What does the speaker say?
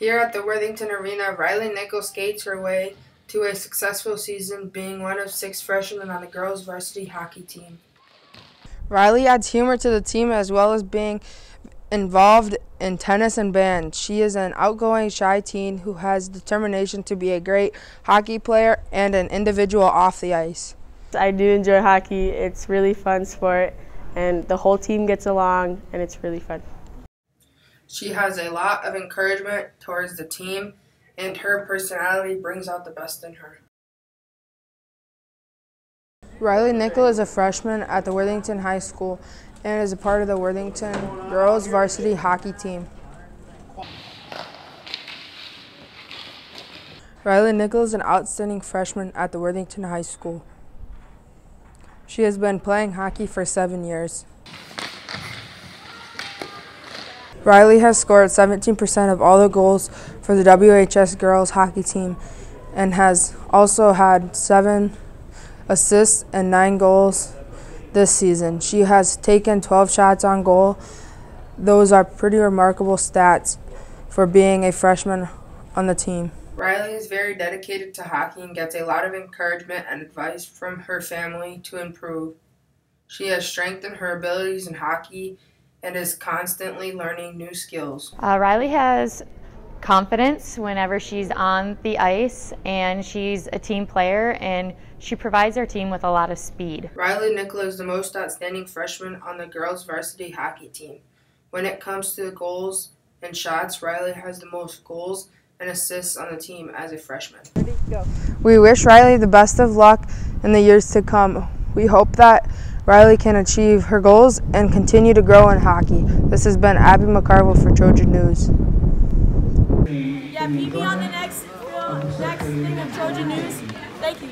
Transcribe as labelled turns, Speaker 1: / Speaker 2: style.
Speaker 1: Here at the Worthington Arena, Riley Nickel skates her way to a successful season, being one of six freshmen on the girls' varsity hockey team. Riley adds humor to the team as well as being involved in tennis and band. She is an outgoing, shy teen who has determination to be a great hockey player and an individual off the ice.
Speaker 2: I do enjoy hockey. It's really fun sport and the whole team gets along and it's really fun.
Speaker 1: She has a lot of encouragement towards the team and her personality brings out the best in her. Riley Nickel is a freshman at the Worthington High School and is a part of the Worthington girls varsity hockey team. Riley Nickel is an outstanding freshman at the Worthington High School. She has been playing hockey for seven years. Riley has scored 17% of all the goals for the WHS girls hockey team and has also had seven assists and nine goals this season. She has taken 12 shots on goal. Those are pretty remarkable stats for being a freshman on the team. Riley is very dedicated to hockey and gets a lot of encouragement and advice from her family to improve. She has strengthened her abilities in hockey and is constantly learning new skills.
Speaker 3: Uh, Riley has confidence whenever she's on the ice, and she's a team player, and she provides our team with a lot of speed.
Speaker 1: Riley Nickel is the most outstanding freshman on the girls' varsity hockey team. When it comes to the goals and shots, Riley has the most goals and assists on the team as a freshman. We wish Riley the best of luck in the years to come. We hope that Riley can achieve her goals and continue to grow in hockey. This has been Abby McCarvel for Trojan News.
Speaker 4: Yeah, on the next, next thing of Trojan News. Thank you.